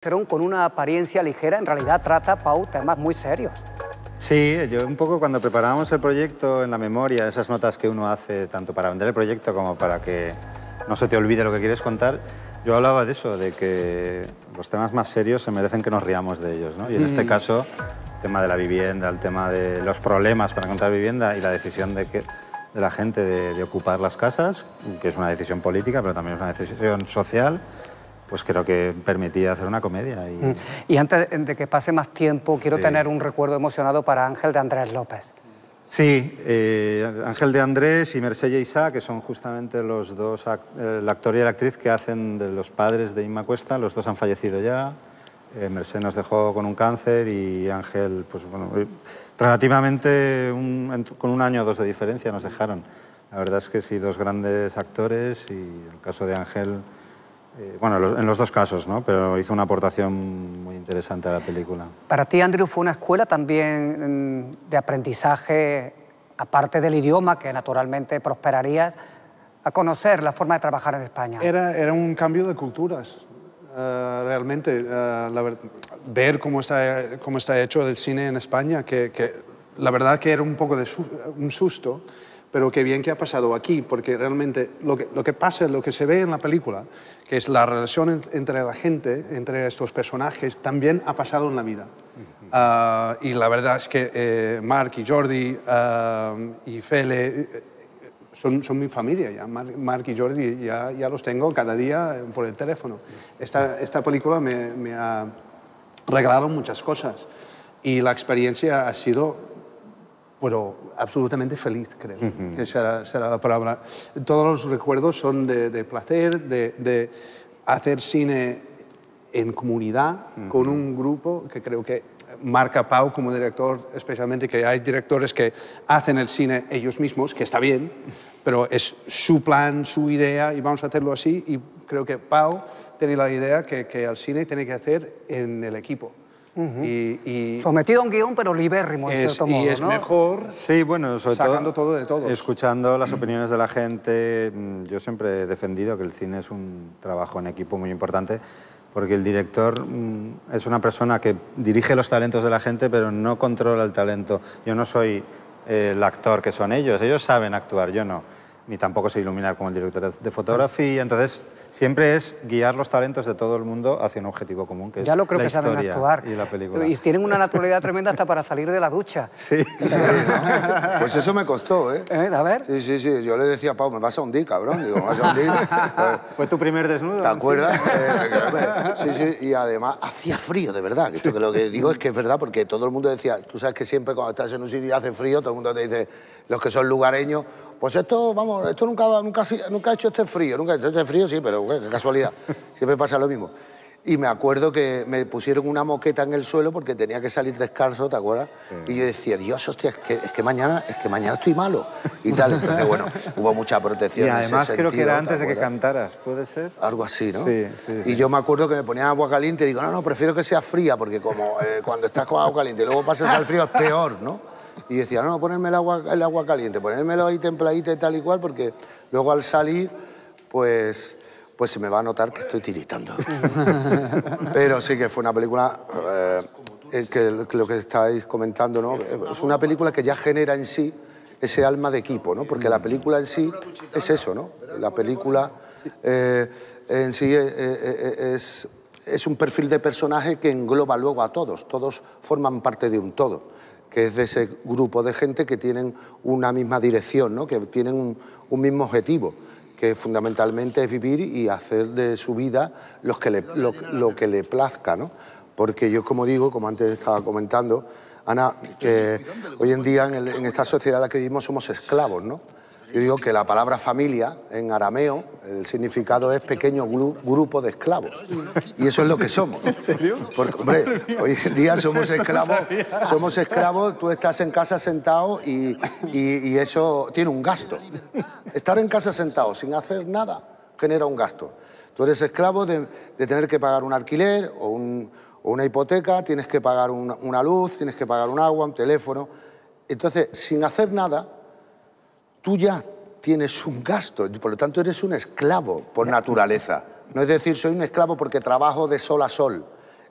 con una apariencia ligera, en realidad trata, Pau, temas muy serios. Sí, yo un poco cuando preparábamos el proyecto en la memoria, esas notas que uno hace tanto para vender el proyecto como para que no se te olvide lo que quieres contar, yo hablaba de eso, de que los temas más serios se merecen que nos riamos de ellos. ¿no? Y en este mm. caso, el tema de la vivienda, el tema de los problemas para encontrar vivienda y la decisión de, que, de la gente de, de ocupar las casas, que es una decisión política, pero también es una decisión social, pues creo que permitía hacer una comedia. Y, mm. antes de que pase más tiempo, quiero tener un recuerdo emocionado para Ángel de Andrés López. Sí, eh, Ángel de Andrés y Mercedes Isa, que son justamente los dos, el actor y la actriz que hacen de los padres de Inma Cuesta, los dos han fallecido ya. Eh, Mercedes nos dejó con un cáncer y Ángel, pues bueno, relativamente con un año o dos de diferencia nos dejaron. La verdad es que sí, dos grandes actores y el caso de Ángel eh, bueno, en los dos casos, ¿no? Pero hizo una aportación muy interesante a la película. Para ti, Andrew, fue una escuela también mm, de aprendizaje, aparte del idioma, que naturalmente prosperaría, a conocer la forma de trabajar en España. Era, era un cambio de culturas, eh, realmente. Eh, ver cómo está, cómo está hecho el cine en España, que, que la verdad que era un poco de un susto pero qué bien que ha pasado aquí, porque realmente lo que, lo que pasa, lo que se ve en la película, que es la relación entre la gente, entre estos personajes, también ha pasado en la vida. Ah, y la verdad es que eh, Mark y Jordi ah, y Fele eh, son, son, mi familia ya. Mark, y Jordi ya, ya, los tengo cada día por el teléfono. Esta, esta película me, me ha regalado muchas cosas y la experiencia ha sido pero absolutamente feliz, creo, que será, será, la palabra. Todos los recuerdos son de, placer, de, de, hacer cine en comunidad, con un grupo que creo que marca Pau como director, especialmente que hay directores que hacen el cine ellos mismos, que está bien, pero es su plan, su idea y vamos a hacerlo así y creo que Pau tiene la idea que, que el cine tiene que hacer en el equipo y, Sometido a un guion, pero libérrimo, en cierto modo, Y es mejor sí, bueno, sobre sacando todo, de todo. Escuchando las opiniones de la gente, mm, yo siempre he defendido que el cine es un trabajo en equipo muy importante, porque el director mm, es una persona que dirige los talentos de la gente, pero no controla el talento. Yo no soy eh, el actor que son ellos, ellos saben actuar, yo no ni tampoco se iluminar como el director de fotografía. Entonces, siempre es guiar los talentos de todo el mundo hacia un objetivo común, que ya es lo creo la que historia saben actuar. y la película. Y tienen una naturalidad tremenda hasta para salir de la ducha. Sí. Pues eso me costó, ¿eh? ¿eh? A ver. Sí, sí, sí. Yo le decía a Pau, me vas a hundir, cabrón. Digo, me vas a hundir. ¿Fue tu primer desnudo? ¿Te acuerdas? Eh, sí, sí. Y además, hacía frío, de verdad. Que lo que digo es que es verdad, porque todo el mundo decía, tú sabes que siempre cuando estás en un sitio y hace frío, todo el mundo te dice, los que son lugareños, pues esto, vamos, esto nunca, nunca, nunca ha hecho este frío, nunca ha hecho este frío, sí, pero qué casualidad, siempre pasa lo mismo. Y me acuerdo que me pusieron una moqueta en el suelo porque tenía que salir descalzo, ¿te acuerdas? Y yo decía, Dios, hostia, es que, es que, mañana, es que mañana estoy malo. Y tal. Entonces, bueno, hubo mucha protección. Y además creo que era antes de que cantaras, ¿puede ser? Algo así, ¿no? Sí, sí, Y yo me acuerdo que me ponía agua caliente y digo, no, no, prefiero que sea fría porque como eh, cuando estás con agua caliente y luego pasas al frío es peor, ¿no? Y decía, no, ponerme el agua, el agua caliente, ponérmelo ahí templadito y tal y cual, porque luego al salir, pues, pues se me va a notar que estoy tiritando. Pero sí que fue una película, eh, que, lo que estáis comentando, ¿no? Es una película que ya genera en sí ese alma de equipo, ¿no? Porque la película en sí es eso, ¿no? La película eh, en sí eh, es, es un perfil de personaje que engloba luego a todos, todos forman parte de un todo que es de ese grupo de gente que tienen una misma dirección, ¿no? que tienen un, mismo objetivo, que fundamentalmente es vivir y hacer de su vida lo que le, plazca. ¿no? Porque yo, como digo, como antes estaba comentando, Ana, que hoy en día en, en esta sociedad en la que vivimos somos esclavos, ¿no? Yo digo que la palabra familia en arameo, el significado es pequeño grupo de esclavos. Y eso es lo que somos. ¿En serio? Porque, hombre, hoy en día somos esclavos, somos esclavos, tú estás en casa sentado y, y, eso tiene un gasto. Estar en casa sentado sin hacer nada genera un gasto. Tú eres esclavo de, de tener que pagar un alquiler o, un, o una hipoteca, tienes que pagar una, una luz, tienes que pagar un agua, un teléfono. Entonces, sin hacer nada, tú ya tienes un gasto, por lo tanto eres un esclavo por naturaleza. No es decir, soy un esclavo porque trabajo de sol a sol.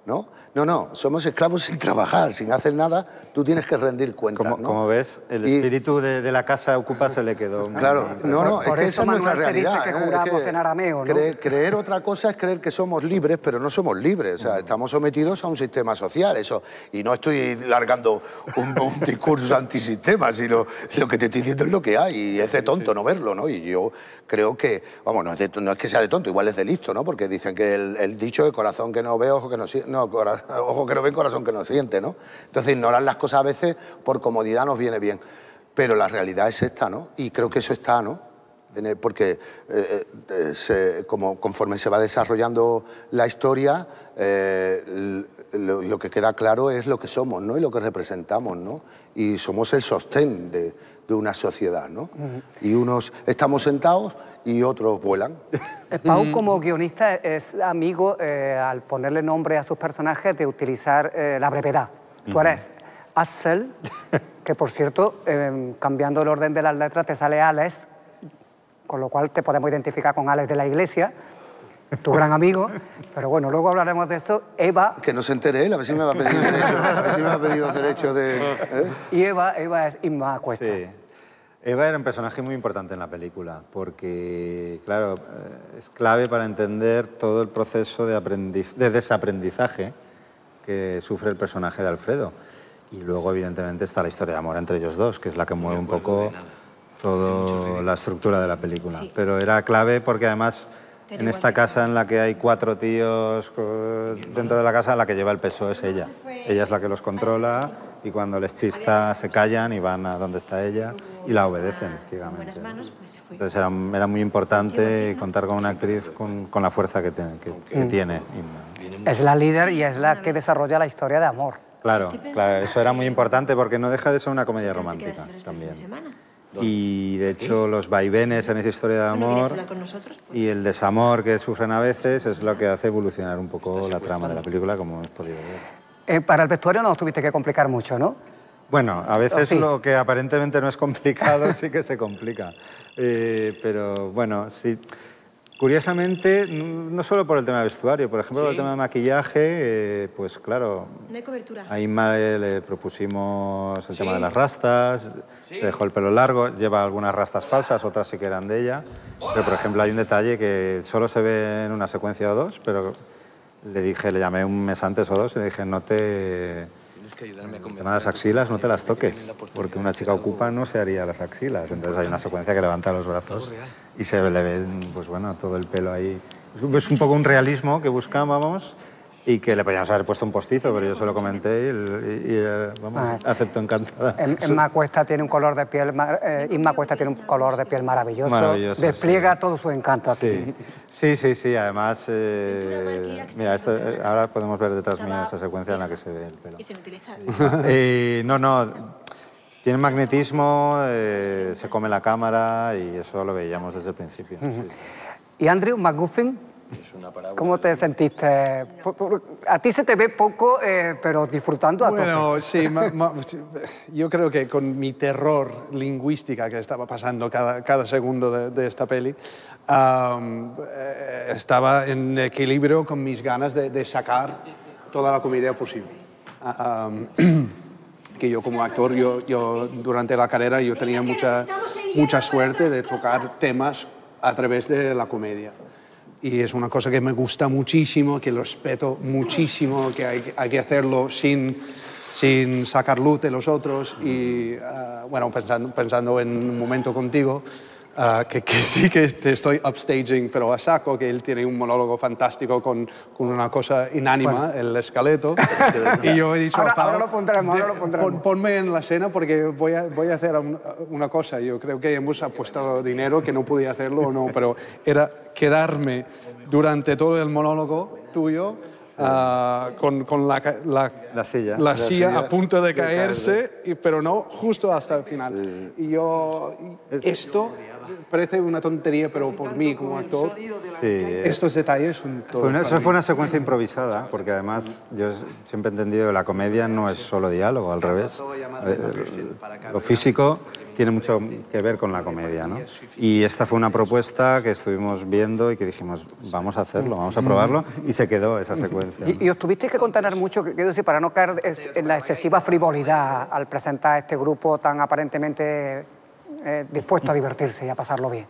¿No? No, no, somos esclavos sin trabajar, sin hacer nada, tú tienes que rendir cuentas, Como, ¿no? como ves, el Y- espíritu de, de la casa ocupa se le quedó. muy- Claro, no, no, Por es que eso esa es nuestra Manuel se dice realidad. que ¿eh? Es juramos en arameo, ¿no? cre- creer otra cosa es creer que somos libres, pero no somos libres. O sea, estamos sometidos a un sistema social, eso. Y no estoy largando un, un discurso antisistema, sino lo que te estoy diciendo es lo que hay. Y es de tonto no verlo, ¿no? Y yo creo que, vamos, no es, de- no es que sea de tonto, igual es de listo, ¿no? Porque dicen que el, el dicho de corazón que no ve, ojo que no siente. No, cora- ojo que no ve, corazón que no siente, ¿no? Entonces, ignorar las cosas a veces por comodidad nos viene bien. Pero la realidad es esta, ¿no? Y creo que eso está, ¿no? Porque eh, eh, como, conforme se va desarrollando la historia, eh, lo, lo que queda claro es lo que somos ¿no? y lo que representamos. ¿no? Y somos el sostén de, de una sociedad. ¿no? Y unos estamos sentados y otros vuelan. Pau, como guionista, es amigo, eh, al ponerle nombre a sus personajes, de utilizar eh, la brevedad. Tú eres Axel, que por cierto, eh, cambiando el orden de las letras, te sale Alex, con lo cual te podemos identificar con Alex de la Iglesia, tu gran amigo. Pero bueno, luego hablaremos de eso. Eva, Que no se entere él, a ver si me va a pedir derecho, a ver si me va a pedir los derechos de... ¿eh? y Eva, Eva es Inma Cuesta. Sí. Eva era un personaje muy importante en la película porque, claro, eh, es clave para entender todo el proceso de, aprendiz- de desaprendizaje que sufre el personaje de Alfredo. Y luego, evidentemente, está la historia de amor entre ellos dos, que es la que mueve un poco toda la estructura de la película. Sí. Pero era clave porque, además, Pero en esta casa en la que hay cuatro tíos dentro de la casa, la que lleva el peso es ella. Ella es la que los controla y cuando les chista se callan y van a donde está ella y la obedecen ciegamente. pues. Entonces era, era muy importante contar con una actriz con, con la fuerza que, tiene- que- que tiene. Es la líder y es la que desarrolla la historia de amor. Claro, claro, eso era muy importante porque no deja de ser una comedia romántica este también. Y de hecho los vaivenes en esa historia de ¿Tú no querías amor? Pues- y el desamor que sufren a veces es lo que hace evolucionar un poco la trama de la película como hemos podido ver. Eh, para el vestuario no os tuviste que complicar mucho, ¿no? Bueno, a veces sí? lo que aparentemente no es complicado sí que se complica. Eh, pero bueno, sí. Curiosamente, no solo por el tema de vestuario, por ejemplo, por el tema de maquillaje, eh, pues claro, No hay cobertura. a Inma le le propusimos el tema de las rastas, se dejó el pelo largo, lleva algunas rastas falsas, otras sí que eran de ella. Pero, por ejemplo, hay un detalle que solo se ve en una secuencia o dos, pero le dije, le llamé un mes antes o dos y le dije, no te... El tema de las axilas no te las toques, porque una chica ocupa no se haría las axilas. Entonces hay una secuencia que levanta los brazos y se le ve, pues bueno, todo el pelo ahí. Es un poco un realismo que buscábamos y que le podíamos haber puesto un postizo, pero yo se lo comenté y, el- y, eh, vamos, Ah. aceptó encantada. Em- Emma Cuesta tiene un color de piel, eh, Inma Cuesta tiene un color de piel maravilloso. Maravilloso, Despliega sí. todo su encanto aquí. Sí, sí, sí, sí. Además, eh, mira, esto, eh, ahora podemos ver detrás mía esa secuencia en la que se ve el pelo. Y sin utilizar. Eh, no, no. Tiene magnetismo, eh, se come la cámara y eso lo veíamos desde el principio. Y Andrew McGuffin, ¿cómo te sentiste? Por- por- a ti se te ve poco, eh, pero disfrutando a tope. Bueno, sí, ma- ma- yo creo que con mi terror lingüística que estaba pasando cada, cada segundo de, de esta peli, eh, estaba en equilibrio con mis ganas de, de sacar toda la comedia posible. Am, que yo como actor, yo, yo durante la carrera yo tenía mucha, mucha suerte de tocar temas a través de la comedia. Y es una cosa que me gusta muchísimo, que lo respeto muchísimo, que hay, que hacerlo sin, sin sacar luz de los otros. Y ah, bueno, pensando, pensando en un momento contigo, ah, que, que sí que te estoy upstaging, pero a saco, que él tiene un monólogo fantástico con, con una cosa inánima, el esqueleto. y yo he dicho Ahora- Pau, ahora lo pondremos, ahora lo pondremos. pon- ponme en la escena porque voy a, voy a hacer un- una cosa. Yo creo que hemos apuesto dinero que no podía hacerlo o no, pero era quedarme durante todo el monólogo tuyo ah, con, con la, la, La silla. la La silla a punto de de caerse, y, pero no justo hasta el final. Y yo, esto parece una tontería, pero por mí como actor, Sí, estos detalles son todo. Fue una, para eso fue una secuencia improvisada, porque además yo siempre he entendido que la comedia no es solo diálogo, al revés. Eh, Lo físico tiene mucho que ver con la comedia, ¿no? Y esta fue una propuesta que estuvimos viendo y que dijimos, vamos a hacerlo, vamos a probarlo, y se quedó esa secuencia. Y, y os tuvisteis que contener mucho, quiero decir, para no caer en la excesiva frivolidad al presentar este grupo tan aparentemente eh, dispuesto a divertirse y a pasarlo bien.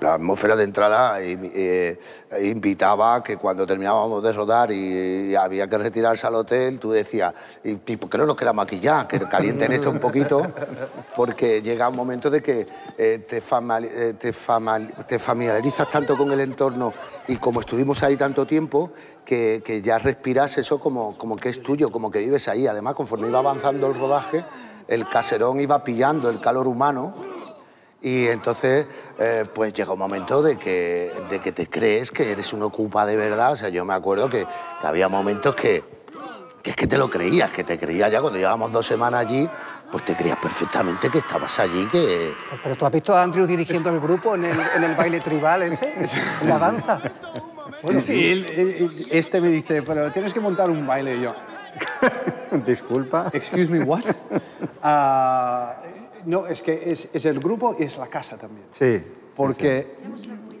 La atmósfera de entrada eh, eh, invitaba que cuando terminábamos de rodar y, había que retirarse al hotel, tú decías, ¿y y no nos quedamos aquí ya? Que calienten esto un poquito, porque llega un momento de que eh, te, familiarizas tanto con el entorno y como estuvimos ahí tanto tiempo, que, que ya respiras eso como, como que es tuyo, como que vives ahí. Además, conforme iba avanzando el rodaje, el caserón iba pillando el calor humano y entonces, eh, pues llega un momento de que, de que te crees que eres un ocupa de verdad. O sea, yo me acuerdo que, que había momentos que, que es que te lo creías, que te creías ya cuando llevábamos dos semanas allí, pues te creías perfectamente que estabas allí, que... Pero, pero tú has visto a Andrew dirigiendo el grupo en el, en el baile tribal ese, en la danza. Bueno, sí, él- él- él- este me dice, pero tienes que montar un baile y yo. Disculpa. Excuse me, what? Ah, no, es que es, es el grupo y es la casa también. Sí. Porque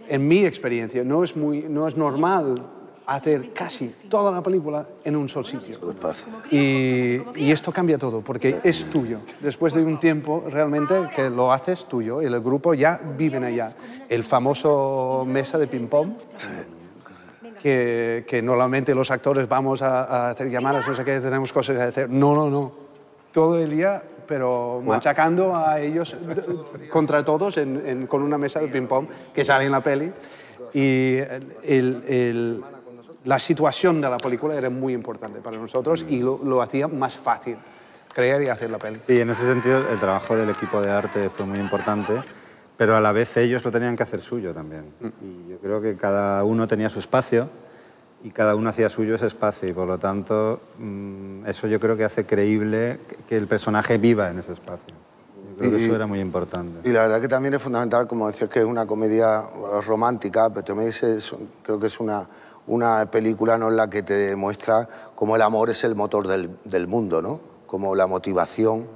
en mi experiencia no es, muy, no es normal hacer casi toda la película en un solo sitio. Y, y esto cambia todo, porque es tuyo. Después de un tiempo, realmente, que lo haces tuyo y el grupo ya viven allá. El famoso mesa de ping-pong, que, que normalmente los actores vamos a, a hacer llamadas, no sé qué, tenemos cosas que hacer. No, no, no. Todo el día, pero machacando a ellos contra todos en- en- con una mesa de ping-pong que sale en la peli. Y el- el- la situación de la película era muy importante para nosotros y lo, lo hacía más fácil creer y hacer la peli. Sí, en ese sentido el trabajo del equipo de arte fue muy importante, pero a la vez ellos lo tenían que hacer suyo también. Y yo creo que cada uno tenía su espacio y cada uno hacía suyo ese espacio y por lo tanto mm, eso yo creo que hace creíble que- que el personaje viva en ese espacio. Yo creo que Y- eso era muy importante. Y la verdad que también es fundamental, como decías, que es una comedia romántica, pero también es- es- creo que es una, una película ¿no? en la que te demuestra cómo el amor es el motor del, del mundo, ¿no? Como la motivación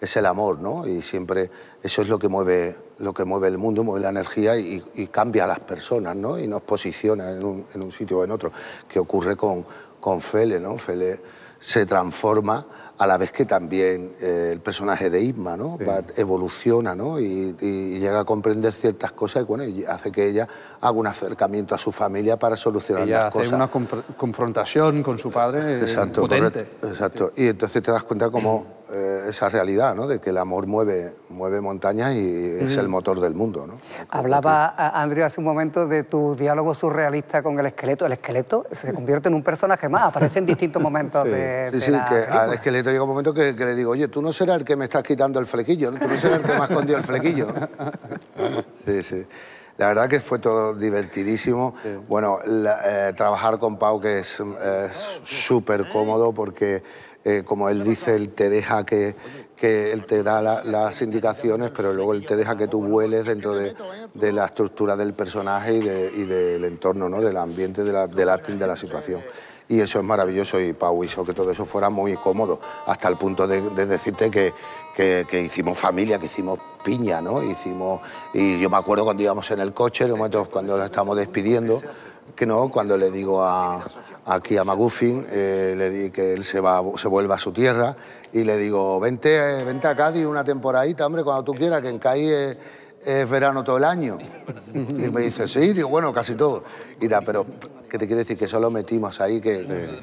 es el amor, ¿no? Y siempre eso es lo que mueve, lo que mueve el mundo, mueve la energía y, y cambia a las personas, ¿no? Y nos posiciona en un, en un sitio o en otro, que ocurre con, con Fele, ¿no? Fele se transforma a la vez que también eh, el personaje de Isma, ¿no? Va- evoluciona, ¿no? Y, y llega a comprender ciertas cosas y, bueno, y hace que ella haga un acercamiento a su familia para solucionar Ella las hace cosas. una confr- confrontación con su padre eh, Exacto, potente. correcto, exacto. Y entonces te das cuenta como eh, esa realidad, ¿no? De que el amor mueve, mueve montañas y es el motor del mundo, ¿no? Hablaba a- Andrew hace un momento de tu diálogo surrealista con el esqueleto. El esqueleto se convierte en un personaje más, aparece en distintos momentos de, Sí, de sí, la que película. al esqueleto llega un momento que, que le digo, oye, tú no serás el que me estás quitando el flequillo, ¿no? tú no serás el que me ha escondido el flequillo. Sí, sí. La verdad que fue todo divertidísimo. Bueno, la- eh, trabajar con Pau, que es eh, súper cómodo porque, eh, como él dice, él te deja que, que él te da la- las indicaciones, pero luego él te deja que tú vueles dentro de, de la estructura del personaje y, de- y del entorno, ¿no? del ambiente, del acting, de la situación. Y eso es maravilloso y Pau hizo que todo eso fuera muy cómodo, hasta el punto de, de decirte que, que- que hicimos familia, que hicimos piña, ¿no? Hicimos, y yo me acuerdo cuando íbamos en el coche, en el momento cuando nos estábamos despidiendo, que no, cuando le digo a, aquí a Maguffin, eh, le di que él se, va, se vuelva a su tierra y le digo, vente, vente a Cádiz una temporadita, hombre, cuando tú quieras, que en Cádiz es, verano todo el año. Y me dice, sí, digo, bueno, casi todo. Y da, pero, ¿qué te quiere decir? Que solo metimos ahí, que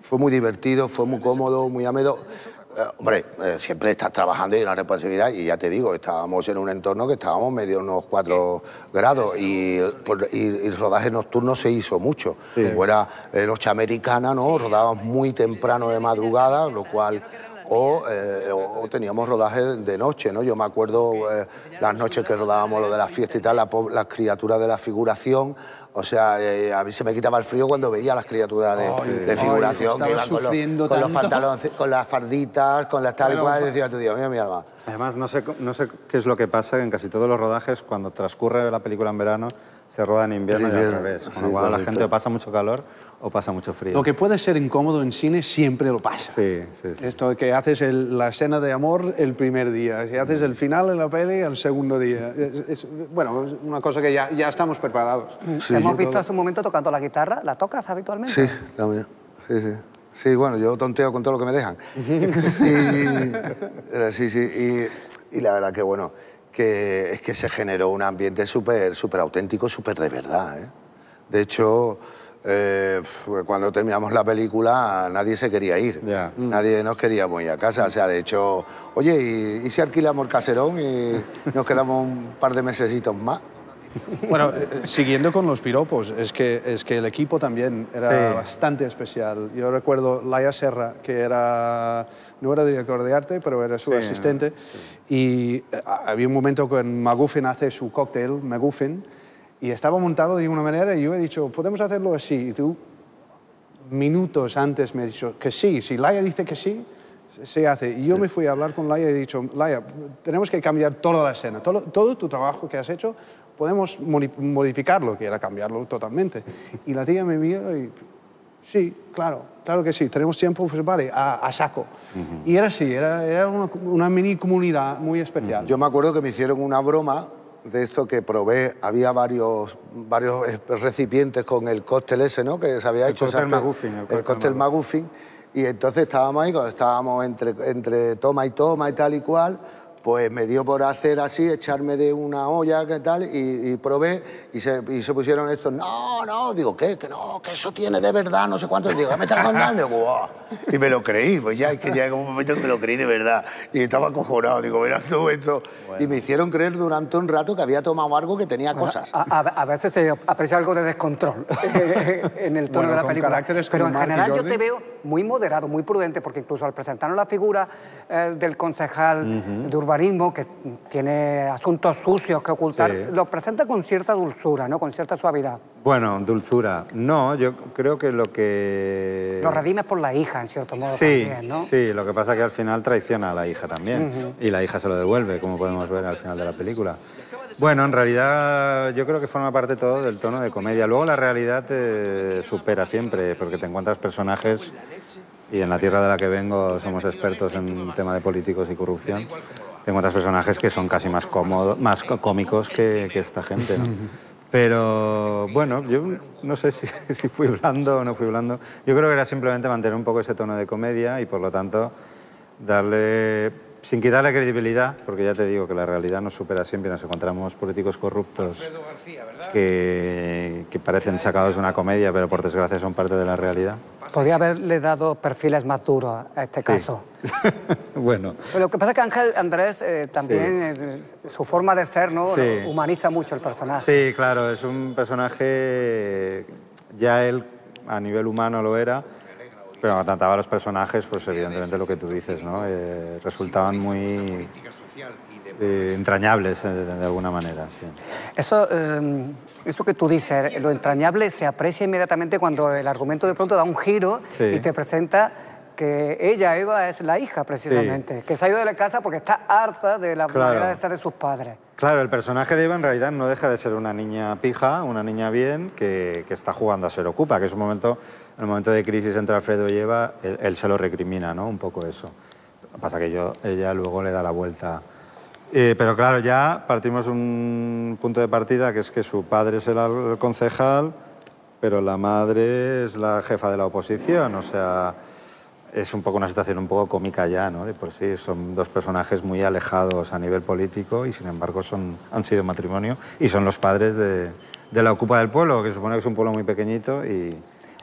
fue muy divertido, fue muy cómodo, muy ameno. Eh, hombre, eh, siempre estás trabajando y una responsabilidad y ya te digo, estábamos en un entorno que estábamos medio unos 4 grados y, por- y, y rodaje nocturno se hizo mucho. Como era eh, noche americana, ¿no? Rodábamos muy temprano de madrugada, lo cual o, eh, o- o teníamos rodajes de noche, ¿no? Yo me acuerdo eh, las noches que rodábamos lo de la fiesta y tal, la po- las criaturas de la figuración, o sea, eh, a mí se me quitaba el frío cuando veía las criaturas de, Ay, de figuración que iban con los, con los pantalones, con las farditas, con las tal y cual, y decía, tu Dios mío, mi alma. Además, no sé, no sé qué es lo que pasa, que en casi todos los rodajes, cuando transcurre la película en verano, se roda en invierno y al revés. Con sí, lo cual la gente pasa mucho calor o pasa mucho frío. Lo que puede ser incómodo en cine siempre lo pasa. Sí, sí, sí. Esto que haces el- la escena de amor el primer día, si haces el final de la peli el segundo día. Es, es- bueno, es una cosa que ya, ya estamos preparados. Te hemos visto hace un momento tocando la guitarra. ¿La tocas habitualmente? Sí, también. Sí, sí. Sí, bueno, yo tonteo con todo lo que me dejan. y, eh, sí, sí. Y, y la verdad que, bueno, que es que se generó un ambiente súper súper auténtico, súper de verdad. ¿eh? De hecho, eh, cuando terminamos la película, nadie se quería ir. Ya. Nadie nos queríamos ir a casa. O sea, de hecho, oye, ¿y, y si alquilamos el caserón y nos quedamos un par de mesecitos más? Bueno, eh, siguiendo con los piropos, es que, es que el equipo también era Sí. bastante especial. Yo recuerdo Laia Serra, que era, no era director de arte, pero era su Sí, asistente, y eh, había un momento que McGuffin hace su cóctel, McGuffin, y estaba montado de una manera y yo he dicho, podemos hacerlo así, y tú minutos antes me has dicho que sí, si Laia dice que sí, se- hace. Y yo me fui a hablar con Laia y he dicho, Laia, tenemos que cambiar toda la escena, todo, todo tu trabajo que has hecho, podemos modi- modificarlo, que era cambiarlo totalmente. Y la tía me vio y, sí, claro, claro que sí, tenemos tiempo, pues vale, a, a saco. Y era así, era, era una, una mini comunidad muy especial. Yo me acuerdo que me hicieron una broma de esto que probé, había varios, varios recipientes con el cóctel ese, ¿no? Que se había El hecho. cóctel el El cóctel McGuffin. Y entonces estábamos ahí, estábamos entre, entre toma y toma y tal y cual, pues me dio por hacer así, echarme de una olla, que tal, y, y probé, y se, y se pusieron estos, no, no, digo, ¿qué? Que no, que eso tiene de verdad, no sé cuánto, digo, ¿me estás contando? Digo, "Guau". Y me lo creí, pues ya, es que llega un momento que me lo creí de verdad, y estaba acojonado, digo, verás tú esto, y me hicieron creer durante un rato que había tomado algo que tenía cosas. A, veces se aprecia algo de descontrol en el tono Bueno, de la película. Pero en y general yo te veo muy moderado, muy prudente, porque incluso al presentarnos la figura eh, del concejal de urbanismo, que tiene asuntos sucios que ocultar, Sí. lo presenta con cierta dulzura, ¿no? con cierta suavidad. Bueno, dulzura. No, yo creo que lo que... Lo redimes por la hija, en cierto modo, Sí, también, ¿no? sí, lo que pasa es que al final traiciona a la hija también. Y la hija se lo devuelve, como podemos ver al final de la película. Bueno, en realidad yo creo que forma parte todo del tono de comedia. Luego la realidad te supera siempre, porque te encuentras personajes, y en la tierra de la que vengo somos expertos en tema de políticos y corrupción, te encuentras personajes que son casi más, cómodos, más có- cómicos que, esta gente. Pero bueno, yo no sé si, si fui blando o no fui blando. Yo creo que era simplemente mantener un poco ese tono de comedia y por lo tanto darle, sin quitarle credibilidad, porque ya te digo que la realidad nos supera siempre, nos encontramos políticos corruptos que, que parecen sacados de una comedia, pero por desgracia son parte de la realidad. Podría haberle dado perfiles más duros a este caso. bueno, Pero lo que pasa es que Ángel Andrés eh, también, eh, su forma de ser, ¿no? Sí. humaniza mucho el personaje. Sí, claro, es un personaje, ya él a nivel humano lo era, pero cuando trataba a los personajes, pues evidentemente lo que tú dices, ¿no? Eh, resultaban muy eh, entrañables eh, de, de alguna manera, sí. Eso, eh, eso que tú dices, lo entrañable se aprecia inmediatamente cuando el argumento de pronto da un giro Sí. y te presenta que ella, Eva, es la hija precisamente, que se ha ido de la casa porque está harta de la Claro. manera de estar de sus padres. Claro, el personaje de Eva en realidad no deja de ser una niña pija, una niña bien, que, que está jugando a ser ocupa, que es un momento, el momento de crisis entre Alfredo y Eva, él, él se lo recrimina, ¿no? Un poco eso. Lo que pasa que yo, ella luego le da la vuelta. Eh, pero claro, ya partimos un punto de partida que es que su padre es el, el concejal, pero la madre es la jefa de la oposición, o sea, es un poco una situación un poco cómica ya, ¿no? De por sí, son dos personajes muy alejados a nivel político y sin embargo son, han sido matrimonio y son los padres de, la Ocupa del Pueblo, que supone que es un pueblo muy pequeñito y...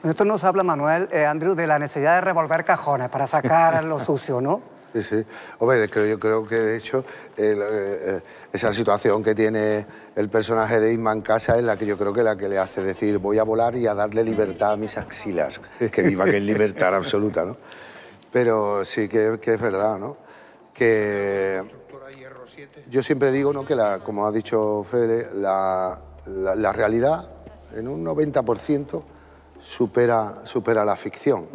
Esto nos habla, Manuel, eh, Andrew, de la necesidad de revolver cajones para sacar lo sucio, ¿no? Sí, sí. Hombre, creo, yo creo que de hecho el, eh, eh, esa situación que tiene el personaje de Isma en casa es la que yo creo que la que le hace decir voy a volar y a darle libertad a mis axilas. Que viva que es libertad absoluta, ¿no? Pero sí que, que es verdad, ¿no? Que yo siempre digo, ¿no? Que la, como ha dicho Fede, la, la- la realidad en un 90% supera, supera la ficción.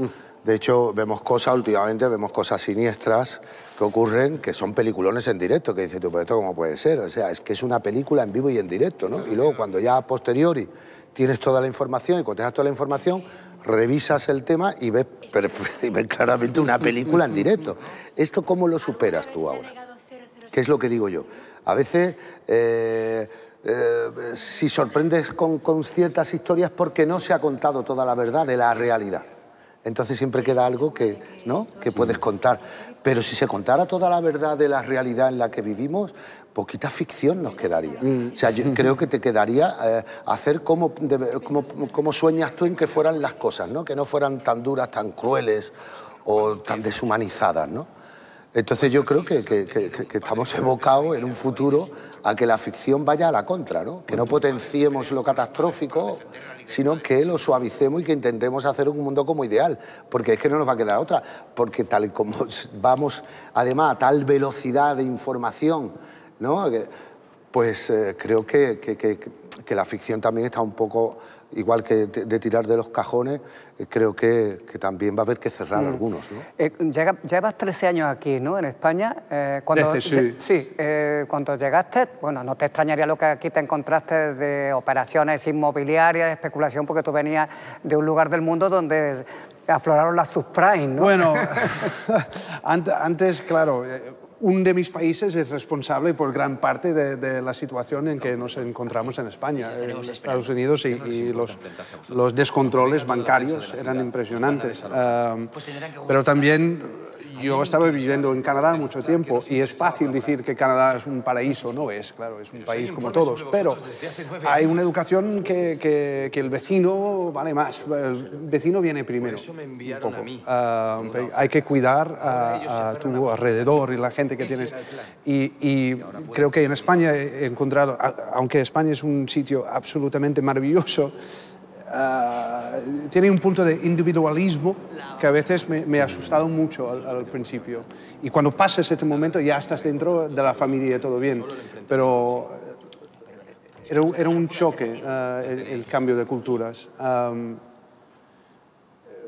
De hecho, vemos cosas últimamente, vemos cosas siniestras que ocurren, que son peliculones en directo, que dices tú, pero esto cómo puede ser, o sea, es que es una película en vivo y en directo, ¿no? Y luego cuando ya a posteriori tienes toda la información y contestas toda la información, revisas el tema y ves, y ves claramente una película en directo. ¿Esto cómo lo superas tú ahora? ¿Qué es lo que digo yo? A veces, eh, eh, si sorprendes con, con ciertas historias porque no se ha contado toda la verdad de la realidad. Entonces siempre queda algo que, ¿no? que puedes contar. Pero si se contara toda la verdad de la realidad en la que vivimos, poquita ficción nos quedaría. O sea, yo creo que te quedaría eh, hacer como, como, como sueñas tú en que fueran las cosas, ¿no? que no fueran tan duras, tan crueles o tan deshumanizadas. ¿no? Entonces yo creo que, que- que- que estamos evocados en un futuro a que la ficción vaya a la contra, ¿no? que no potenciemos lo catastrófico, sino que lo suavicemos y que intentemos hacer un mundo como ideal, porque es que no nos va a quedar otra, porque tal como vamos además a tal velocidad de información, ¿no? Pues eh, creo que- que la ficción también está un poco, igual que de, tirar de los cajones, eh, creo que, que también va a haber que cerrar algunos. ¿no? Eh, llega- llevas 13 años aquí, ¿no? En España. Eh, cuando, Desde, sí. sí, eh, cuando llegaste, bueno, no te extrañaría lo que aquí te encontraste de operaciones inmobiliarias, de especulación, porque tú venías de un lugar del mundo donde afloraron las subprime, ¿no? Bueno, ant- antes, claro, un de mis países es responsable por gran parte de, de la situación en que nos encontramos en España, en Estados Unidos, y, y los, los descontroles bancarios eran impresionantes. Um, pero también yo estaba viviendo en Canadá mucho tiempo y es fácil decir que Canadá es un paraíso, no es, claro, es un país como todos, pero hay una educación que, que- que el vecino vale más, el vecino viene primero. un poco. Pe- hay que cuidar a, a tu alrededor y la gente que tienes. Y, y creo que en España he encontrado, aunque España es un sitio absolutamente maravilloso, ah, tiene un punto de individualismo que a veces me, me ha asustado mucho al, al principio. Y cuando pasas este momento ya estás dentro de la familia y todo bien. Pero eh, era, era un choque ah, el, el cambio de culturas. Am,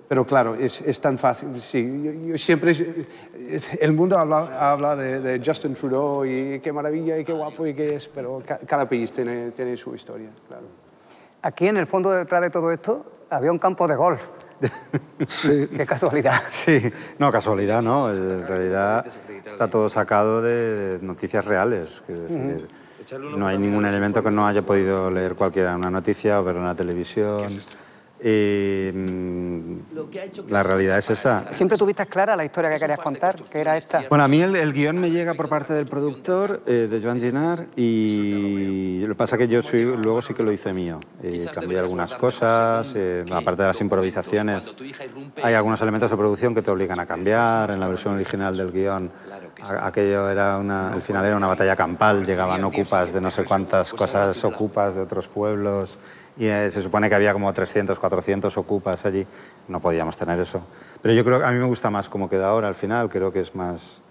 pero claro, es, es tan fácil. Sí, yo, yo siempre. El mundo habla, habla de, de Justin Trudeau y qué maravilla y qué guapo y qué es, pero ca- cada país tiene, tiene su historia, claro. Aquí en el fondo detrás de todo esto había un campo de golf. Sí. Qué casualidad. Sí, no, casualidad, ¿no? En realidad está todo sacado de noticias reales. decir, No hay ningún elemento que no haya podido leer cualquiera en una noticia o ver en la televisión. Mm, la realidad es esa. ¿Siempre tuviste clara la historia que querías contar? que era esta? Bueno, a mí el, el guion me llega por parte del productor, eh, de Joan Ginar, y lo que pasa que yo soy, luego sí que lo hice mío. Y cambié algunas cosas, eh, aparte de las improvisaciones, hay algunos elementos de producción que te obligan a cambiar. En la versión original del guion, aquello era una, el final era una batalla campal, llegaban ocupas de no sé cuántas cosas ocupas de otros pueblos. Y eh, se supone que había como 300, 400 ocupas allí. No podíamos tener eso. Pero yo creo que a mí me gusta más como queda ahora al final. Creo que es más,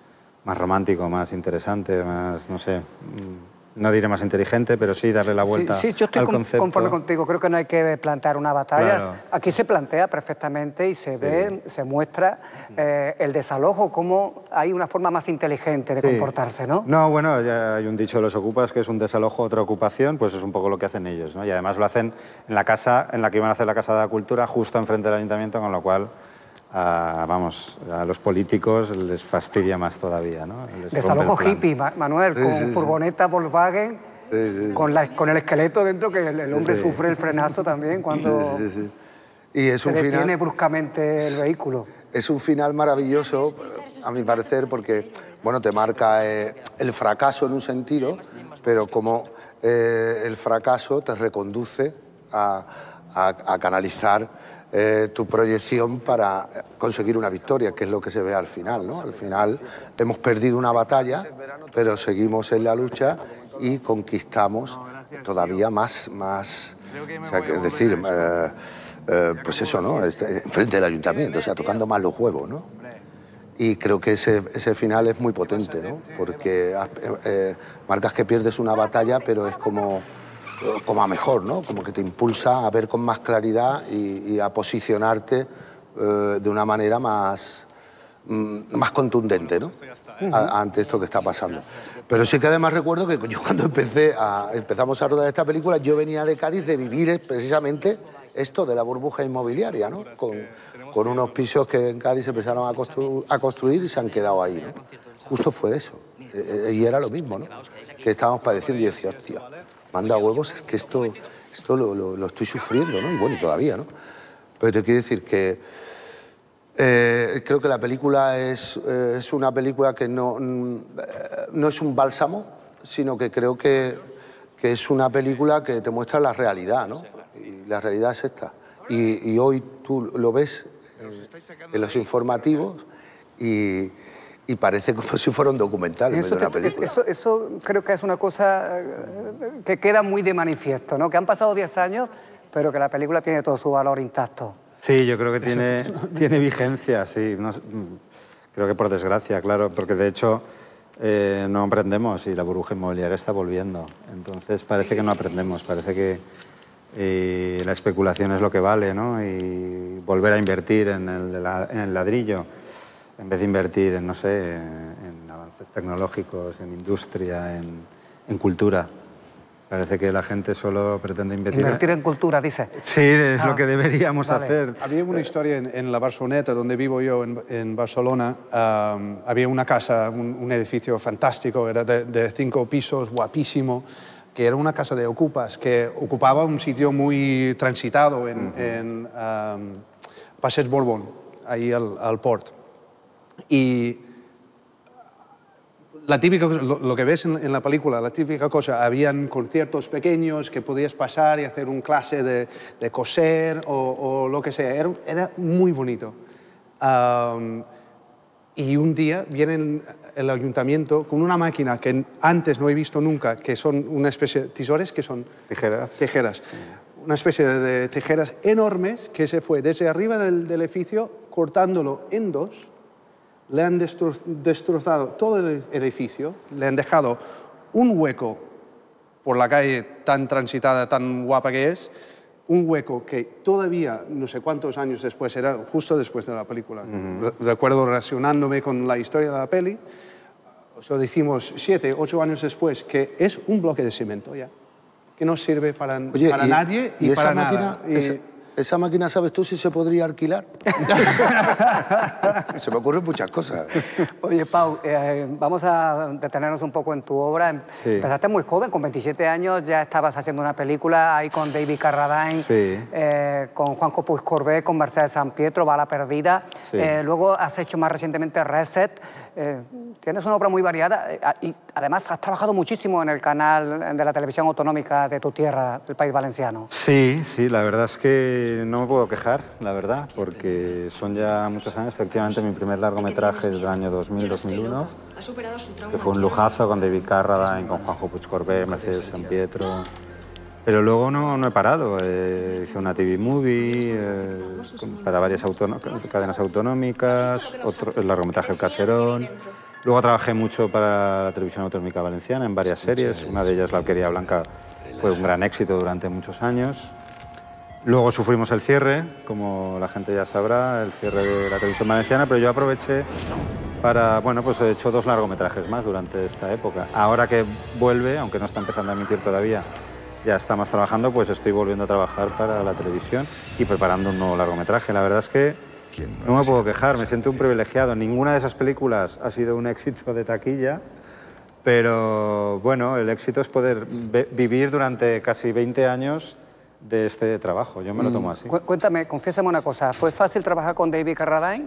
más romántico, más interesante, más, no sé, mm, no diré más inteligente, pero sí darle la vuelta Sí, sí, yo estoy al con- concepto. conforme contigo. Creo que no hay que plantear una batalla. Claro. Aquí se plantea perfectamente y se ve, se muestra eh, el desalojo, cómo hay una forma más inteligente de comportarse, ¿no? No, bueno, ya hay un dicho de los ocupas que es un desalojo, otra ocupación, pues es un poco lo que hacen ellos, ¿no? Y además lo hacen en la casa en la que iban a hacer la Casa de la Cultura, justo enfrente del ayuntamiento, con lo cual, ah, vamos, a los políticos les fastidia más todavía, ¿no? Les Desalojo hippie, Ma- Manuel, con furgoneta Volkswagen, Con, la- con el esqueleto dentro, que el, el hombre Sí. sufre el frenazo también cuando Sí, sí. Y es se un detiene final... bruscamente el vehículo. Es un final maravilloso, a mi parecer, porque bueno, te marca eh, el fracaso en un sentido, pero como eh, el fracaso te reconduce a, a- a canalizar eh, tu proyección para conseguir una victoria, que es lo que se ve al final. ¿no? Al final hemos perdido una batalla, pero seguimos en la lucha y conquistamos todavía más, más o es decir, eh, eh, pues eso, ¿no? Enfrente del ayuntamiento, o sea, tocando más los huevos, ¿no? Y creo que ese, ese final es muy potente, ¿no? Porque marcas que pierdes una batalla, pero es como, como a mejor, ¿no? Como que te impulsa a ver con más claridad y, a posicionarte eh, de una manera más, mm, más contundente, ¿no? Ante esto que está pasando. Pero sí que además recuerdo que yo cuando empecé a, empezamos a rodar esta película, yo venía de Cádiz de vivir precisamente esto de la burbuja inmobiliaria, ¿no? Con, unos pisos que en Cádiz empezaron a construir y se han quedado ahí, ¿no? Justo fue eso. Eh, eh, y era lo mismo, ¿no? Que estábamos padeciendo y yo decía, hostia, manda huevos, es que esto, esto lo, lo- estoy sufriendo, ¿no? Y bueno, todavía, ¿no? Pero te quiero decir que eh, creo que la película es, eh, es una película que no, mm, no es un bálsamo, sino que creo que, que es una película que te muestra la realidad, ¿no? Y la realidad es esta. Y, hoy tú lo ves en los informativos y, y parece como si fuera un documental en vez Eso, de una película. eso- eso creo que es una cosa eh, que queda muy de manifiesto, ¿no? Que han pasado 10 años, pero que la película tiene todo su valor intacto. Sí, yo creo que tiene, tiene vigencia, sí. No mm, creo que por desgracia, claro, porque de hecho eh, no aprendemos y la burbuja inmobiliaria está volviendo. Entonces parece que no aprendemos, parece que eh, la especulación es lo que vale, ¿no? Y volver a invertir en el, en el ladrillo, en vez de invertir en, no sé, en avances tecnológicos, en industria, en, en cultura. Parece que la gente solo pretende invertir. Invertir en cultura, dice. Sí, es Ah, lo que deberíamos vale. hacer. Había una historia en, en la Barceloneta, donde vivo yo, en, en Barcelona. am, había una casa, un, un edificio fantástico, era de, de cinco pisos, guapísimo, que era una casa de ocupas, que ocupaba un sitio muy transitado en, en am, Passeig Borbón, ahí al, al port. Y la típica, lo, lo que ves en, en la película, la típica cosa, habían conciertos pequeños que podías pasar y hacer un clase de, de coser o, o lo que sea. Era, era muy bonito. Am, y un día viene el ayuntamiento con una máquina que antes no he visto nunca, que son una especie de tisores, que son Tijeras. tijeras. Una especie de, de tijeras enormes que se fue desde arriba del, del edificio cortándolo en dos. Le han destro- destrozado todo el edificio, le han dejado un hueco por la calle tan transitada, tan guapa que es, un hueco que todavía, no sé cuántos años después, era justo después de la película. Re- Recuerdo relacionándome con la historia de la peli, o sea, decimos siete, ocho años después, que es un bloque de cemento ya, que no sirve para, Oye, para y- nadie y, para nada. Y- Esa, esa máquina, ¿sabes tú si se podría alquilar? se me ocurren muchas cosas. Oye, Pau, eh, vamos a detenernos un poco en tu obra. Sí. Empezaste muy joven, con 27 años ya estabas haciendo una película ahí con David Carradine, Sí. eh, con Juanjo Puig Corbet, con Mercedes San Pietro, Bala Perdida. Sí. Eh, luego has hecho más recientemente Reset. Eh, tienes una obra muy variada y además has trabajado muchísimo en el canal de la televisión autonómica de tu tierra, del País Valenciano. Sí, sí, la verdad es que no me puedo quejar, la verdad, porque son ya muchos años. Efectivamente, mi primer largometraje es del año 2000-2001, Ha superado su trauma. que fue un lujazo con David Carradine, con Juanjo Puig Corbet, Mercedes San Pietro. Pero luego no, no he parado. eh, hice una TV movie eh, para varias cadenas autonómicas, otro, el largometraje El Caserón. Luego trabajé mucho para la televisión autonómica valenciana en varias series. Una de ellas, La Alquería Blanca, fue un gran éxito durante muchos años. Luego sufrimos el cierre, como la gente ya sabrá, el cierre de la televisión valenciana, pero yo aproveché para, bueno, pues he hecho dos largometrajes más durante esta época. Ahora que vuelve, aunque no está empezando a emitir todavía, ya está más trabajando, pues estoy volviendo a trabajar para la televisión y preparando un nuevo largometraje. La verdad es que no me puedo quejar, me siento un privilegiado. Ninguna de esas películas ha sido un éxito de taquilla, pero bueno, el éxito es poder vivir durante casi 20 años de este trabajo. Yo me lo tomo así. Cu- Cuéntame, confiésame una cosa, ¿fue fácil trabajar con David Carradine?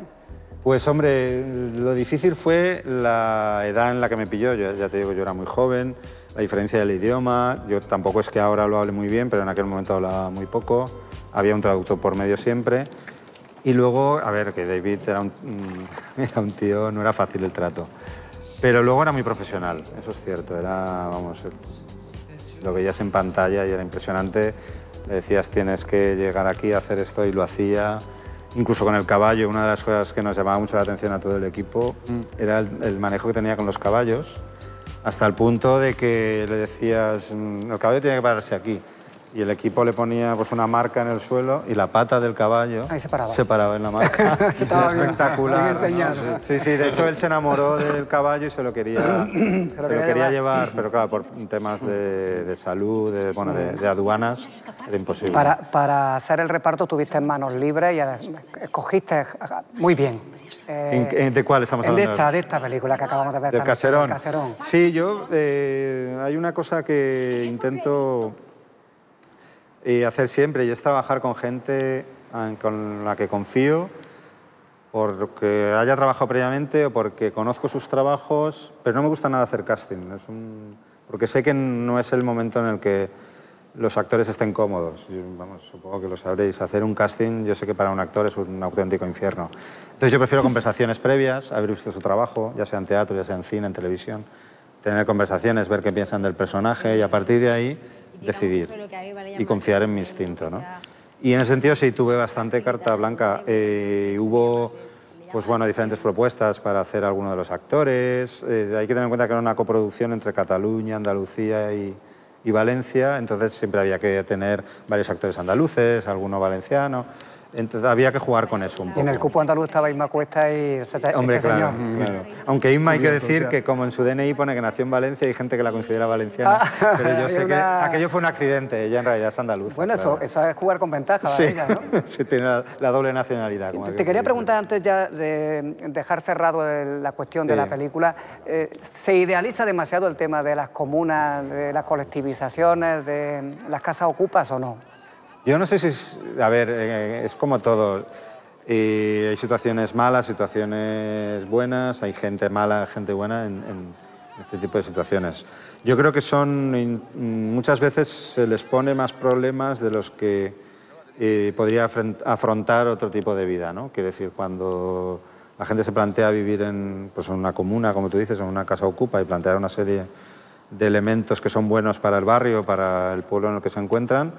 Pues hombre, lo difícil fue la edad en la que me pilló. Yo, ya te digo, yo era muy joven, la diferencia del idioma. Yo tampoco es que ahora lo hable muy bien, pero en aquel momento hablaba muy poco. Había un traductor por medio siempre. Y luego, a ver, que David era un, mm, era un tío, no era fácil el trato. Pero luego era muy profesional, eso es cierto. Era, vamos, lo veías en pantalla y era impresionante. Le decías, tienes que llegar aquí a hacer esto y lo hacía. incluso con el caballo, una de las cosas que nos llamaba mucho la atención a todo el equipo era el, el manejo que tenía con los caballos, hasta el punto de que le decías, "Mm, el caballo tiene que pararse aquí. Y el equipo le ponía pues, una marca en el suelo y la pata del caballo Ahí se paraba. en la marca. Era espectacular. Sí, sí, de hecho él se enamoró del caballo y se lo quería, se lo quería llevar. llevar, pero claro, por temas de, de salud, de, bueno, de, de aduanas, era imposible. Para, para hacer el reparto tuviste manos libres y escogiste muy bien. Eh, ¿En- en- ¿De cuál estamos de hablando? esta, de esta película que acabamos de ver. Del caserón. caserón. Sí, yo eh, hay una cosa que intento eh, hacer siempre y es trabajar con gente con la que confío, porque haya trabajado previamente o porque conozco sus trabajos, pero no me gusta nada hacer casting, es un- porque sé que no es el momento en el que los actores estén cómodos. Vamos, supongo que lo sabréis. Hacer un casting, yo sé que para un actor es un auténtico infierno. Entonces yo prefiero conversaciones previas, haber visto su trabajo, ya sea en teatro, ya sea en cine, en televisión, tener conversaciones, ver qué piensan del personaje y a partir de ahí decidir y confiar en mi instinto. ¿no? Y en ese sentido sí tuve bastante carta blanca. Eh, hubo pues bueno, diferentes propuestas para hacer alguno de los actores. Eh, hay que tener en cuenta que era una coproducción entre Cataluña, Andalucía y, y Valencia, entonces siempre había que tener varios actores andaluces, alguno valenciano. Entonces había que jugar con eso un Y poco. en el cupo andaluz estaba Isma Cuesta y este Hombre, claro, señor. claro. Aunque Inma hay que decir que como en su DNI pone que nació en Valencia, hay gente que la considera valenciana, Ah, pero yo sé que aquello fue un accidente, ella en realidad es andaluza. Bueno, eso, claro. eso es jugar con ventaja Sí, ella, ¿no? sí, tiene la, la doble nacionalidad. como Te quería que preguntar antes ya de dejar cerrado el- la cuestión de la película. eh, ¿Se idealiza demasiado el tema de las comunas, de las colectivizaciones, de las casas ocupas o no? Yo no sé si es, a ver, eh, es como todo. Eh, hay situaciones malas, situaciones buenas, hay gente mala, gente buena en, en este tipo de situaciones. Yo creo que son, muchas veces se les pone más problemas de los que eh, podría afrontar otro tipo de vida, ¿no? Quiero decir, cuando la gente se plantea vivir en, pues, una comuna, como tú dices, en una casa ocupa y plantear una serie de elementos que son buenos para el barrio, para el pueblo en el que se encuentran,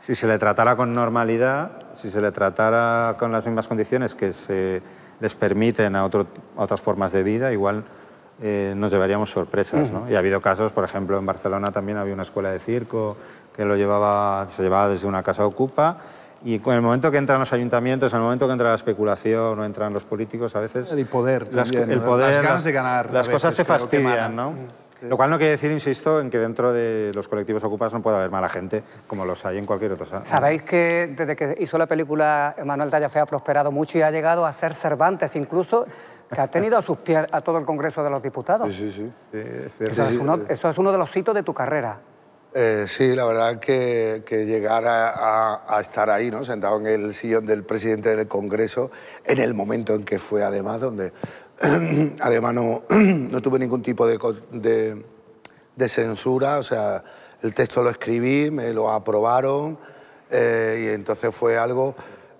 si se le tratara con normalidad, si se le tratara con las mismas condiciones que se les permiten a, otro- a otras formas de vida, igual eh, nos llevaríamos sorpresas. ¿no? Y ha habido casos, por ejemplo, en Barcelona también había una escuela de circo que lo llevaba, se llevaba desde una casa ocupa. Y en el momento que entran los ayuntamientos, en el momento que entra la especulación o entran los políticos, a veces... El poder las, también, el poder, Las ganas de ganar, Las cosas veces, se creo que fastidian. ¿no? Lo cual no quiere decir, insisto, en que dentro de los colectivos ocupados no pueda haber mala gente, como los hay en cualquier otro sa- Sabéis que desde que hizo la película Manuel Tallafé ha prosperado mucho y ha llegado a ser Cervantes, incluso que ha tenido a sus pies a todo el Congreso de los Diputados. Sí, sí. Sí, es cierto. Eso, es uno, eso es uno de los hitos de tu carrera. Eh, sí, la verdad que, que llegar a, a- a estar ahí, ¿no? sentado en el sillón del presidente del Congreso, en el momento en que fue además, donde además no, no tuve ningún tipo de, de, censura, o sea, el texto lo escribí, me lo aprobaron eh, y entonces fue algo,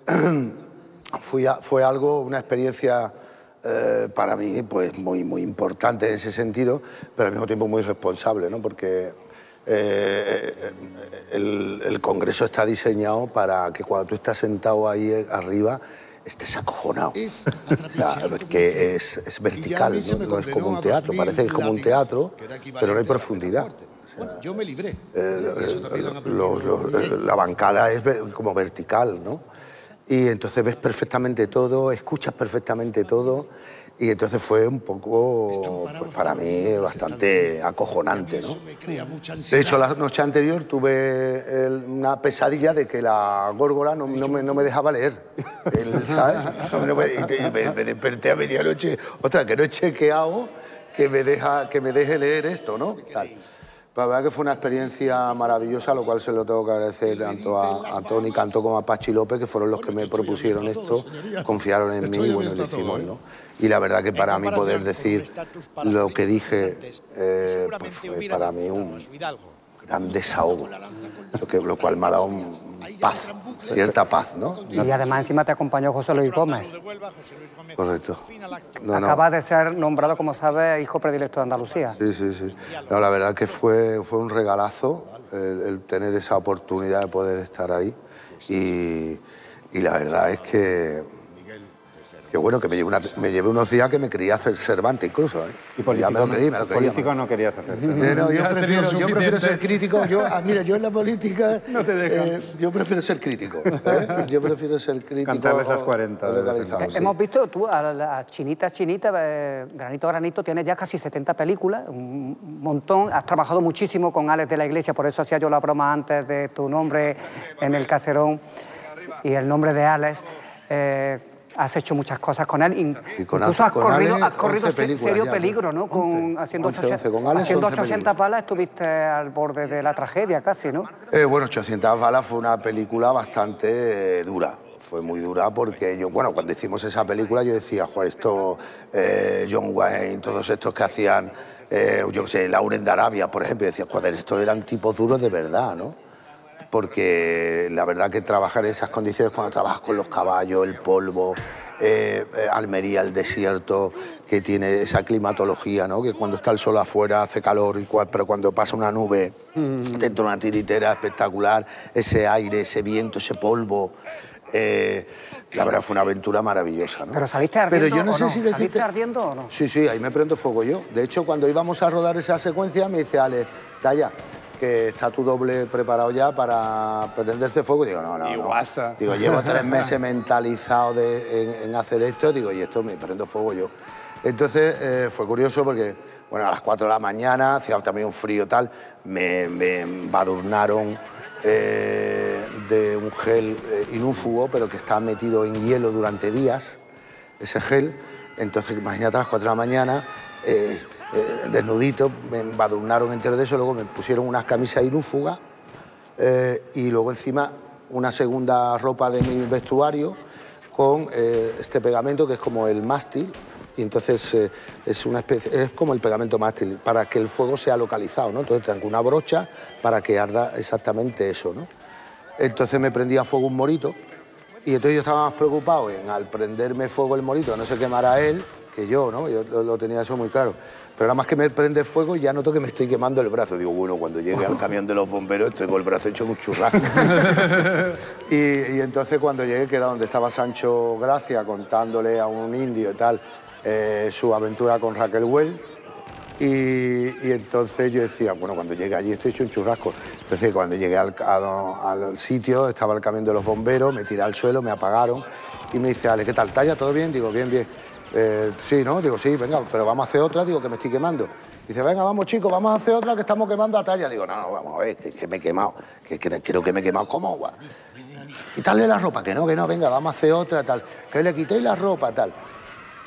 fue algo, una experiencia eh, para mí pues muy, muy importante en ese sentido, pero al mismo tiempo muy responsable, ¿no? porque eh, el, el Congreso está diseñado para que cuando tú estás sentado ahí eh, arriba estés acojonado. Es es, es vertical, ¿no? es como un teatro, 2.000 parece que es como un teatro, pero no hay profundidad. Bueno, yo me libré. Eh, los- los- muy bien. la bancada es como vertical, ¿no? Y entonces ves perfectamente todo, escuchas perfectamente todo, y entonces fue un poco, pues para mí, bastante acojonante, ¿no? De hecho, la noche anterior tuve el- una pesadilla de que la górgola no, no me, no me dejaba leer. El, ¿sabes? Y te- y me, me desperté a medianoche. Otra, que no he chequeado que me, deja, que me deje leer esto, ¿no? Tal. La verdad que fue una experiencia maravillosa, lo cual se lo tengo que agradecer tanto a, a Tony Canto como a Pachi López, que fueron los que me propusieron esto, confiaron en mí y bueno, lo hicimos, ¿no? Y la verdad que para mí poder decir lo que dije eh, pues fue para mí un, gran desahogo, lo, lo cual me ha dado un paz, cierta paz, ¿no? Y además encima te acompañó José Luis Gómez. Correcto. No, no. Acaba de ser nombrado, como sabes, hijo predilecto de Andalucía. Sí, sí, sí. No, la verdad que fue, fue un regalazo el, el tener esa oportunidad de poder estar ahí y, y la verdad es que Que bueno, que me llevé, una- me llevé unos días que me quería hacer Cervantes incluso. ¿eh? Y político, ya me lo no- creí, me lo creí. político no querías hacer. No, yo, prefiero, yo ser crítico. Yo, ah, mira, yo en la política. eh, yo prefiero ser crítico. ¿eh? Yo prefiero ser crítico. Cantarles las o- 40 o de vez en localizado, cuando. sí. Hemos visto, tú, a la chinita, chinita, eh, granito, granito, tienes ya casi 70 películas, un montón. Has trabajado muchísimo con Alex de la Iglesia, por eso hacía yo la broma antes de tu nombre en el caserón y el nombre de Alex. Eh, has hecho muchas cosas con él. Y con incluso has con corrido, Alex, has corrido 11 se- películas serio ya, peligro, ¿no? Con, 11, haciendo 11, 800, con Alex, haciendo 11 800 balas estuviste al borde de la tragedia casi, ¿no? Eh, bueno, 800 balas fue una película bastante eh, dura. Fue muy dura porque yo, bueno, cuando hicimos esa película yo decía, joder, esto, eh, John Wayne, todos estos que hacían, eh, yo qué sé, Lauren de Arabia, por ejemplo, y decía, joder, estos eran tipos duros de verdad, ¿no? Porque la verdad que trabajar en esas condiciones, cuando trabajas con los caballos, el polvo, eh, eh, Almería, el desierto, que tiene esa climatología, ¿no? que cuando está el sol afuera hace calor, y cua- pero cuando pasa una nube dentro de una tiritera espectacular, ese aire, ese viento, ese polvo. eh, la verdad fue una aventura maravillosa. ¿no? Pero saliste ardiendo Pero yo no o sé no? si ¿Saliste decirte... ardiendo o no? Sí, sí, ahí me prendo fuego yo. De hecho, cuando íbamos a rodar esa secuencia, me dice Ale, calla, que está tu doble preparado ya para prenderte fuego. Digo, no, no, Y no. guasa. Digo, llevo tres meses mentalizado de- en, en hacer esto, digo, y esto me prendo fuego yo. Entonces eh, fue curioso porque, bueno, a las 4 de la mañana, hacía también un frío tal, me, me embadurnaron eh, de un gel eh, inúfugo, pero que está metido en hielo durante días, ese gel. Entonces, imagínate a las 4 de la mañana, eh, desnudito, me embadurnaron entero de eso, luego me pusieron unas camisas inúfugas eh, y luego encima una segunda ropa de mi vestuario con eh, este pegamento que es como el mástil y entonces eh, es una especie es como el pegamento mástil para que el fuego sea localizado no entonces tengo una brocha para que arda exactamente eso no entonces me prendía fuego un morito y entonces yo estaba más preocupado en al prenderme fuego el morito no se quemara él que yo no yo lo tenía eso muy claro pero nada más que me prende fuego ya noto que me estoy quemando el brazo digo bueno cuando llegue al camión de los bomberos estoy con el brazo hecho un churrasco y, y entonces cuando llegué, que era donde estaba Sancho Gracia contándole a un indio y tal eh, su aventura con Raquel Well, y, y entonces yo decía, bueno, cuando llegue allí estoy hecho un churrasco. Entonces cuando llegué al, a- al sitio, estaba el camión de los bomberos, me tiré al suelo, me apagaron y me dice, Ale, ¿qué tal? ¿Talla? ¿Todo bien? Digo, bien, bien. "Eh, sí, ¿no? Digo, sí, venga, pero vamos a hacer otra, digo, que me estoy quemando. Dice, venga, vamos chicos, vamos a hacer otra que estamos quemando a talla. Digo, no, no, vamos a ver, que, me he quemado, que, creo que me he quemado. ¿Cómo? gua? Quitarle la ropa, que no, que no, venga, vamos a hacer otra, tal. Que le quitéis la ropa, tal.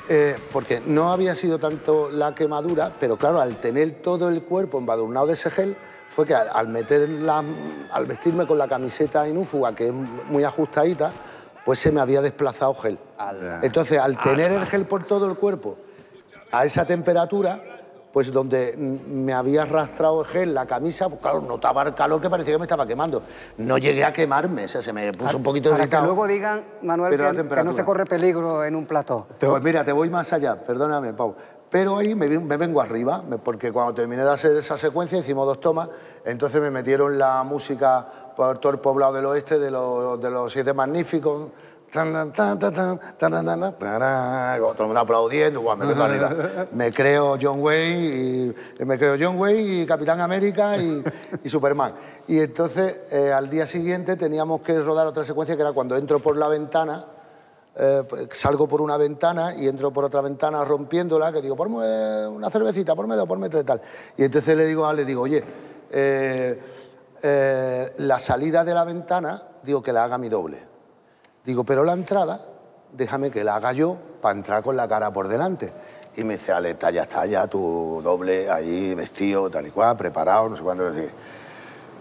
Eh, porque no había sido tanto la quemadura, pero claro, al tener todo el cuerpo embadurnado de ese gel, fue que al, al meter la- al vestirme con la camiseta inúfuga, que es muy ajustadita, pues se me había desplazado gel. Entonces, al tener el gel por todo el cuerpo, a esa temperatura, pues donde mm, me había arrastrado el gel, la camisa, pues claro, notaba el calor que parecía que me estaba quemando. No llegué a quemarme, o sea, se me puso un poquito Para que irritado. luego digan, Manuel, que, que no se corre peligro en un plató. Pues mira, te voy más allá, perdóname, Pau. Pero ahí me, me vengo arriba, porque cuando terminé de hacer esa secuencia, hicimos dos tomas, entonces me metieron la música por todo el poblado del oeste de los, de los siete magníficos. Todo el mundo aplaudiendo, me quedo arriba. Me creo John Wayne, y, me creo John Wayne y Capitán América y, Superman. Y entonces eh, al día siguiente teníamos que rodar otra secuencia que era cuando entro por la ventana, eh, pues, salgo por una ventana y entro por otra ventana rompiéndola, que digo, ponme una cervecita, ponme dos, ponme tres, tal. Y entonces le digo, ah, le digo, oye, eh, eh, la salida de la ventana, digo que la haga mi doble. Digo, pero la entrada, déjame que la haga yo para entrar con la cara por delante. Y me dice, Ale, está ya tu doble allí vestido, tal y cual, preparado, no sé cuándo. No sé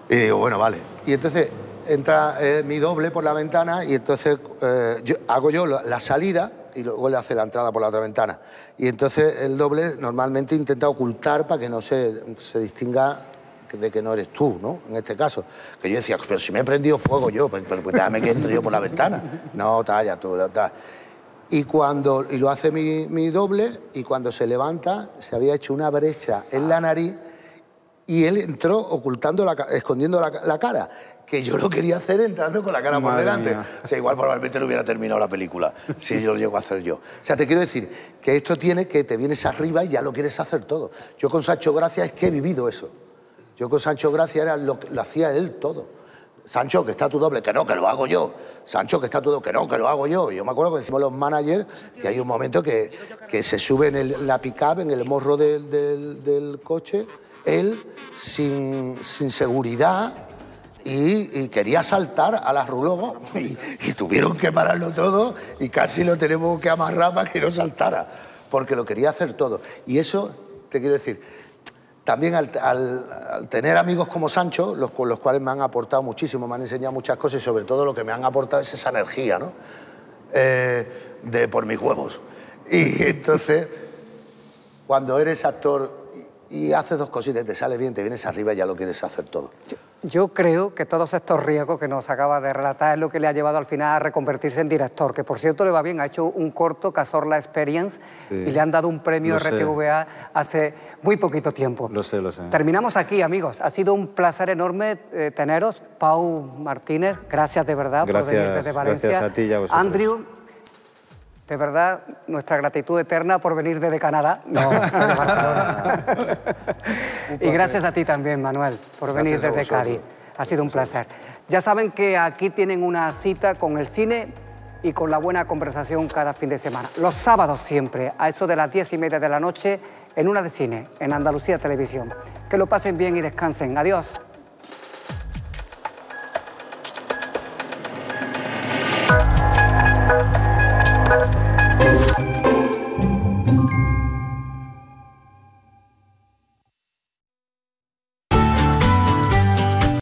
qué". Y digo, bueno, vale. Y entonces entra eh, mi doble por la ventana y entonces eh, yo, hago yo la, la salida y luego le hace la entrada por la otra ventana. Y entonces el doble normalmente intenta ocultar para que no se, se distinga de que no eres tú, ¿no? En este caso. Que yo decía, pero si me he prendido fuego yo, pues, pues, pues déjame que entre yo por la ventana. No, talla, tú, tal. Y, cuando, y lo hace mi, mi doble y cuando se levanta se había hecho una brecha en la nariz y él entró ocultando, la, escondiendo la, la cara. que yo lo quería hacer entrando con la cara por Madre delante. mía. O sea, igual probablemente no hubiera terminado la película si yo lo llego a hacer yo. O sea, te quiero decir que esto tiene que te vienes arriba y ya lo quieres hacer todo. Yo con Sancho Gracia es que he vivido eso. Yo con Sancho Gracia era lo, lo hacía él todo. Sancho, que está tu doble, que no, que lo hago yo. Sancho, que está tu doble, que no, que lo hago yo. Yo me acuerdo que decimos los managers que hay un momento que, que se sube en el- la pick-up, en el morro del, del- coche, él sin, sin seguridad y, quería saltar a la ruló y, y tuvieron que pararlo todo y casi lo tenemos que amarrar para que no saltara, porque lo quería hacer todo. Y eso, te quiero decir, también al, tener amigos como Sancho, los, los cuales me han aportado muchísimo, me han enseñado muchas cosas y sobre todo lo que me han aportado es esa energía, ¿no? Eh, de por mis huevos. Y entonces, cuando eres actor y, haces dos cositas, te sale bien, te vienes arriba y ya lo quieres hacer todo. Yo creo que todos estos riesgos que nos acaba de relatar es lo que le ha llevado al final a reconvertirse en director, que por cierto le va bien, ha hecho un corto, Cazorla Experience, Sí. y le han dado un premio. RTVA hace muy poquito tiempo. Lo sé, lo sé. Terminamos aquí, amigos. Ha sido un placer enorme eh, teneros. Pau Martínez, gracias de verdad por Gracias, venir desde Valencia. gracias a ti y a vosotros. Andrew, de verdad, nuestra gratitud eterna por venir desde Canadá. No, desde Barcelona. y gracias a ti también, Manuel, por venir Gracias desde. Cádiz. Ha sido un placer. Ya saben que aquí tienen una cita con el cine y con la buena conversación cada fin de semana. Los sábados siempre, a eso de las diez y media de la noche, en una de cine, en Andalucía Televisión. Que lo pasen bien y descansen. Adiós.